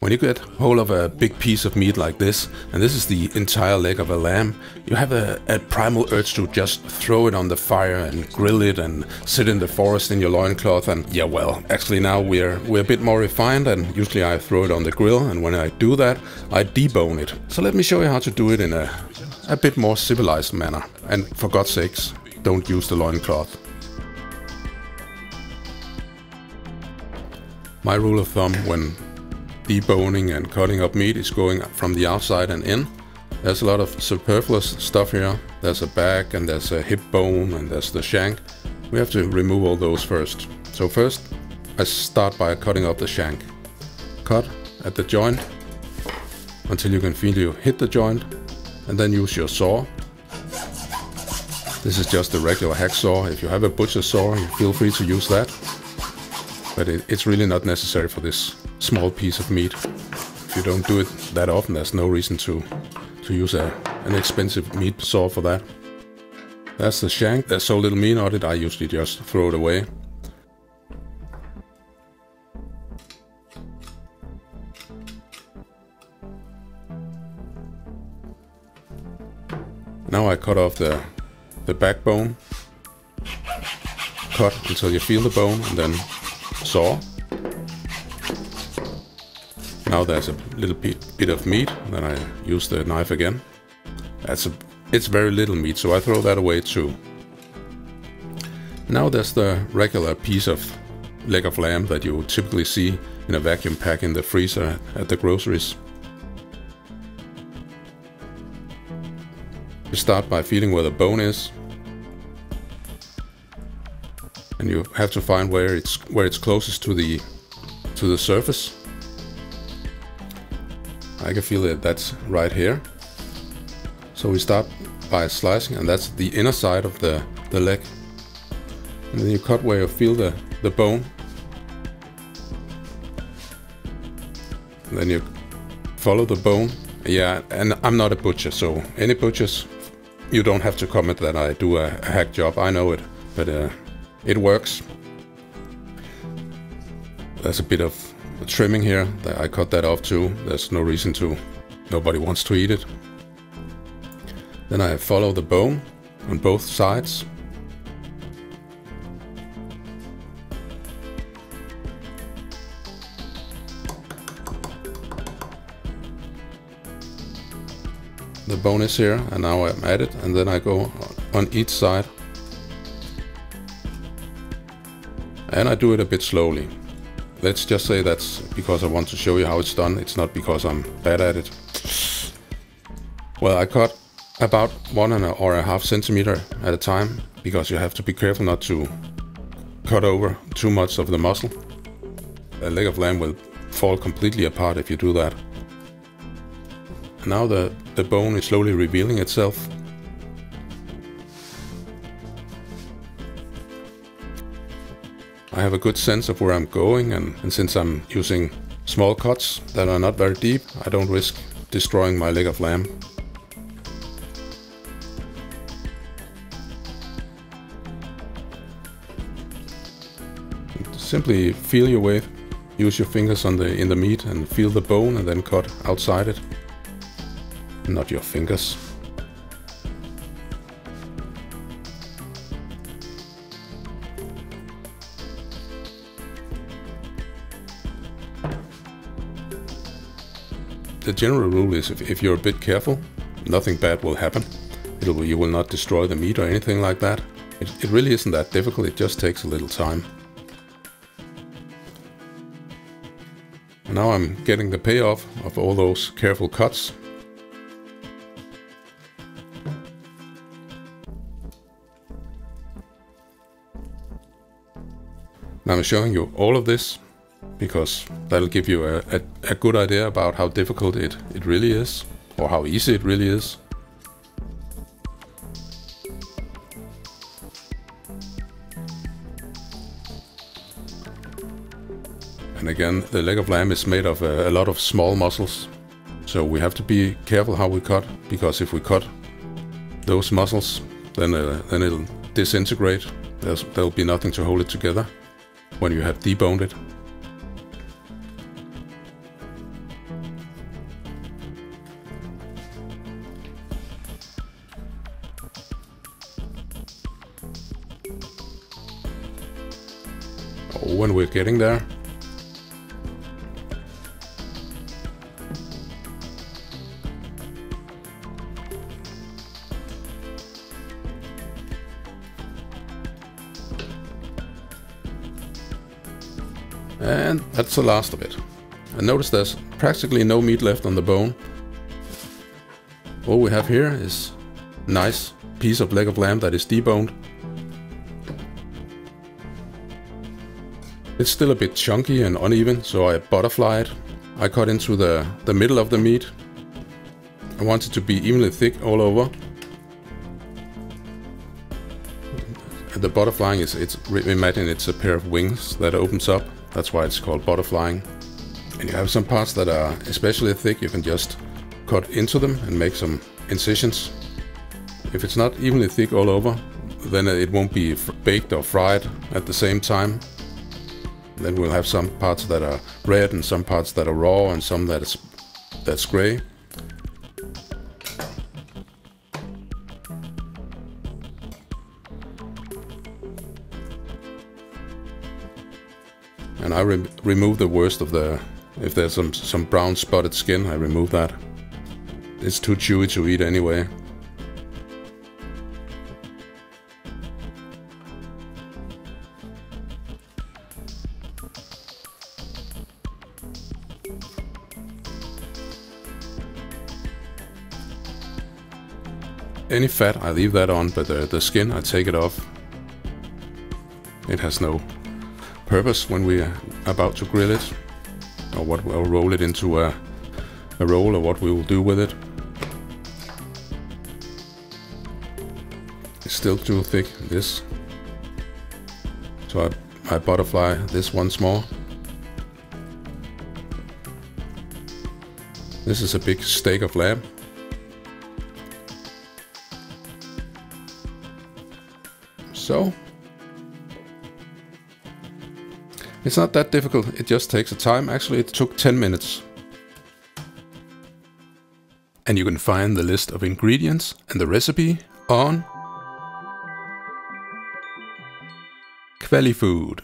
When you get hold of a big piece of meat like this, and this is the entire leg of a lamb, you have a, a, primal urge to just throw it on the fire and grill it and sit in the forest in your loincloth and yeah well, actually now we're we're a bit more refined and usually I throw it on the grill and when I do that, I debone it. So let me show you how to do it in a a bit more civilized manner. And for God's sakes, don't use the loincloth. My rule of thumb when deboning and cutting up meat is going from the outside and in. There's a lot of superfluous stuff here. There's a back and there's a hip bone and there's the shank. We have to remove all those first. So first, I start by cutting up the shank. Cut at the joint until you can feel you hit the joint and then use your saw. This is just a regular hacksaw. If you have a butcher saw, feel free to use that. But it, it's really not necessary for this small piece of meat. If you don't do it that often, there's no reason to, to use a, an expensive meat saw for that. That's the shank. There's so little meat on it, I usually just throw it away. Now I cut off the, the backbone. Cut until you feel the bone and then saw. Now there's a little bit, bit of meat, then I use the knife again. That's a, it's very little meat, so I throw that away too. Now there's the regular piece of leg of lamb that you typically see in a vacuum pack in the freezer at the groceries. You start by feeling where the bone is. And you have to find where it's where it's closest to the to the surface. I can feel that that's right here. So we start by slicing and that's the inner side of the, the leg. And then you cut where you feel the, the bone. And then you follow the bone. Yeah, and I'm not a butcher, so any butchers, you don't have to comment that I do a, a hack job. I know it, but uh, it works. There's a bit of trimming here. I cut that off too. There's no reason to. Nobody wants to eat it. Then I follow the bone on both sides. The bone is here and now I'm at it and then I go on each side. And I do it a bit slowly. Let's just say that's because I want to show you how it's done. It's not because I'm bad at it. Well, I cut about one and a, or a half centimeter at a time because you have to be careful not to cut over too much of the muscle. A leg of lamb will fall completely apart if you do that. Now the, the bone is slowly revealing itself I have a good sense of where I'm going and, and since I'm using small cuts that are not very deep, I don't risk destroying my leg of lamb. Simply feel your way, use your fingers on the in the meat and feel the bone and then cut outside it. Not your fingers. The general rule is if, if you're a bit careful, nothing bad will happen. It'll, you will not destroy the meat or anything like that. It, it really isn't that difficult, it just takes a little time. now I'm getting the payoff of all those careful cuts. Now I'm showing you all of this because that'll give you a, a, a, good idea about how difficult it, it really is, or how easy it really is. And again, the leg of lamb is made of a, a lot of small muscles, so we have to be careful how we cut, because if we cut those muscles, then, uh, then it'll disintegrate. There's, there'll be nothing to hold it together when you have deboned it. When we're getting there. And that's the last of it. And notice there's practically no meat left on the bone. All we have here is nice piece of leg of lamb that is deboned. It's still a bit chunky and uneven, so I butterfly it. I cut into the, the middle of the meat. I want it to be evenly thick all over. The butterflying is, it's, imagine it's a pair of wings that opens up. That's why it's called butterflying. And you have some parts that are especially thick, you can just cut into them and make some incisions. If it's not evenly thick all over, then it won't be baked or fried at the same time. Then we'll have some parts that are red and some parts that are raw and some that is that's gray. And I re remove the worst of the, if there's some, some brown spotted skin, I remove that. It's too chewy to eat anyway. Any fat, I leave that on, but the, the skin, I take it off. It has no purpose when we're about to grill it, or what we'll roll it into a, a roll, or what we will do with it. It's still too thick, this. So I, I butterfly this once more. This is a big steak of lamb. So, it's not that difficult, it just takes a time. Actually, it took 10 minutes. And you can find the list of ingredients and the recipe on Kvalifood.